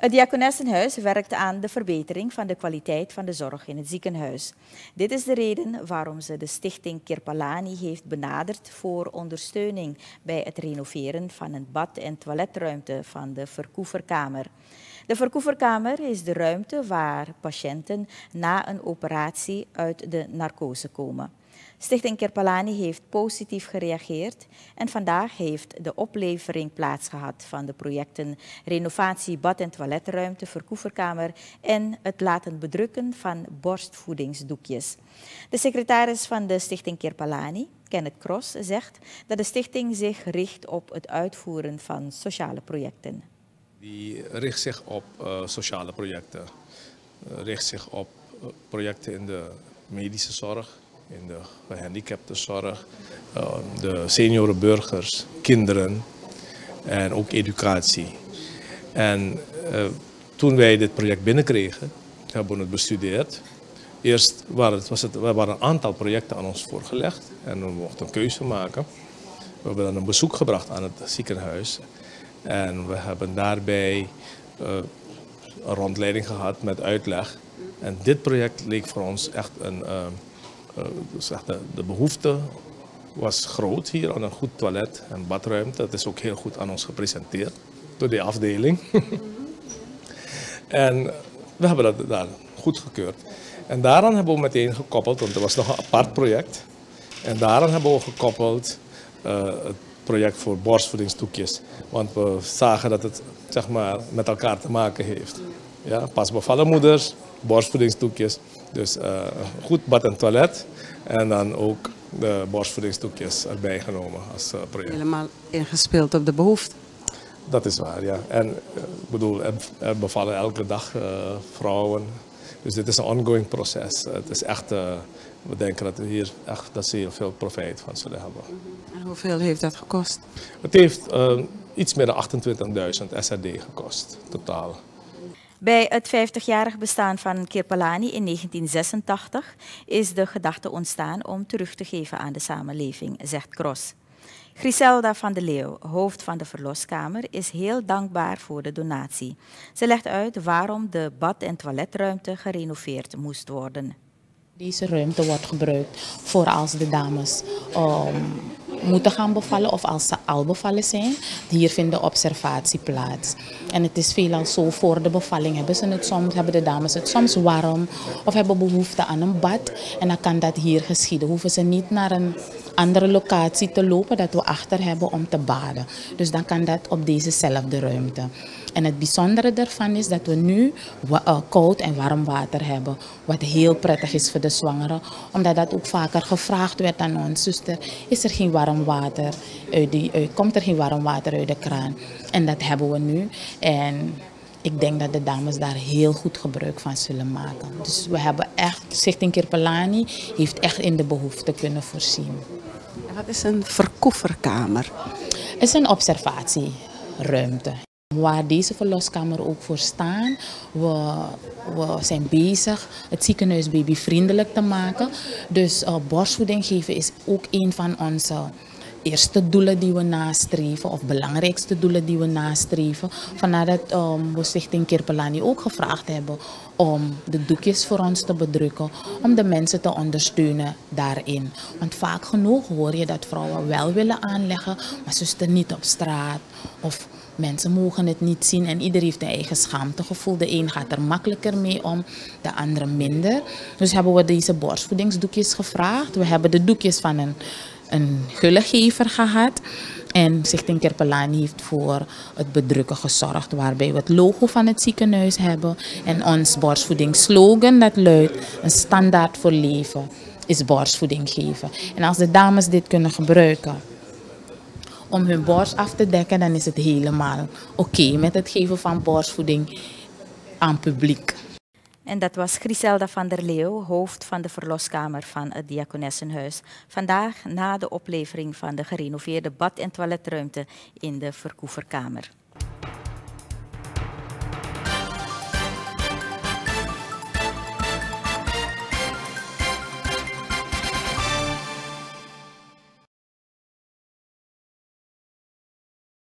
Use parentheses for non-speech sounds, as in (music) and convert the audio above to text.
Het Diakonessenhuis werkt aan de verbetering van de kwaliteit van de zorg in het ziekenhuis. Dit is de reden waarom ze de stichting Kirpalani heeft benaderd voor ondersteuning bij het renoveren van een bad- en toiletruimte van de verkoeverkamer. De verkoeverkamer is de ruimte waar patiënten na een operatie uit de narcose komen. Stichting Kerpalani heeft positief gereageerd en vandaag heeft de oplevering plaatsgehad van de projecten renovatie bad- en toiletruimte, verkoeverkamer en het laten bedrukken van borstvoedingsdoekjes. De secretaris van de Stichting Kerpalani, Kenneth Cross, zegt dat de stichting zich richt op het uitvoeren van sociale projecten. Die richt zich op uh, sociale projecten, uh, richt zich op uh, projecten in de medische zorg, in de gehandicaptenzorg, de seniorenburgers, kinderen en ook educatie. En toen wij dit project binnenkregen, hebben we het bestudeerd. Eerst waren het, was het, er waren een aantal projecten aan ons voorgelegd en we mochten een keuze maken. We hebben dan een bezoek gebracht aan het ziekenhuis en we hebben daarbij uh, een rondleiding gehad met uitleg. En dit project leek voor ons echt een. Uh, dus echt de, de, behoefte was groot hier aan een goed toilet en badruimte. Dat is ook heel goed aan ons gepresenteerd door die afdeling. (laughs) en we hebben dat daar goedgekeurd. En daaraan hebben we meteen gekoppeld, want er was nog een apart project. En daaraan hebben we gekoppeld het project voor borstvoedingsdoekjes. Want we zagen dat het zeg maar, met elkaar te maken heeft. Ja, pas bevallen moeders, borstvoedingsdoekjes. Dus uh, goed bad en toilet. En dan ook de borstvoedingsdoekjes erbij genomen als uh, project. Helemaal ingespeeld op de behoefte. Dat is waar, ja. En ik bedoel, er, bevallen elke dag uh, vrouwen. Dus dit is een ongoing proces. Het is echt we denken dat, we hier echt, dat ze heel veel profijt van zullen hebben. En hoeveel heeft dat gekost? Het heeft iets meer dan 28.000 SRD gekost, totaal. Bij het 50-jarig bestaan van Kirpalani in 1986 is de gedachte ontstaan om terug te geven aan de samenleving, zegt Cross. Griselda van de Leeuw, hoofd van de verloskamer, is heel dankbaar voor de donatie. Ze legt uit waarom de bad- en toiletruimte gerenoveerd moest worden. Deze ruimte wordt gebruikt voor als de dames um, moeten gaan bevallen of als ze al bevallen zijn. Hier vindt de observatie plaats. En het is veelal zo, voor de bevalling hebben, ze het soms, hebben de dames het soms warm of hebben behoefte aan een bad. En dan kan dat hier geschieden. Hoeven ze niet naar een andere locatie te lopen dat we achter hebben om te baden. Dus dan kan dat op dezezelfde ruimte. En het bijzondere daarvan is dat we nu koud en warm water hebben. Wat heel prettig is voor de zwangeren. Omdat dat ook vaker gevraagd werd aan ons. Zuster, is er geen warm water uit die, uit, komt er geen warm water uit de kraan? En dat hebben we nu. En ik denk dat de dames daar heel goed gebruik van zullen maken. Dus we hebben echt, Stichting Kirpelani heeft echt in de behoefte kunnen voorzien. En wat is een verkoeverkamer? Het is een observatieruimte. Waar deze verloskamer ook voor staan. We, we zijn bezig het ziekenhuis babyvriendelijk te maken. Dus uh, borstvoeding geven is ook een van onze eerste doelen die we nastreven, of belangrijkste doelen die we nastreven. Vandaar dat um, we Stichting Kirpelani ook gevraagd hebben om de doekjes voor ons te bedrukken, om de mensen te ondersteunen daarin. Want vaak genoeg hoor je dat vrouwen wel willen aanleggen, maar zuster niet op straat of Mensen mogen het niet zien en ieder heeft een eigen schaamtegevoel. De een gaat er makkelijker mee om, de andere minder. Dus hebben we deze borstvoedingsdoekjes gevraagd. We hebben de doekjes van een, een gullegever gehad. En Stichting Kerpelani heeft voor het bedrukken gezorgd, waarbij we het logo van het ziekenhuis hebben. En ons borstvoedingsslogan dat luidt, een standaard voor leven is borstvoeding geven. En als de dames dit kunnen gebruiken om hun borst af te dekken, dan is het helemaal oké met het geven van borstvoeding aan publiek. En dat was Griselda van der Leeuw, hoofd van de verloskamer van het Diakonessenhuis. Vandaag na de oplevering van de gerenoveerde bad- en toiletruimte in de verkoeverkamer.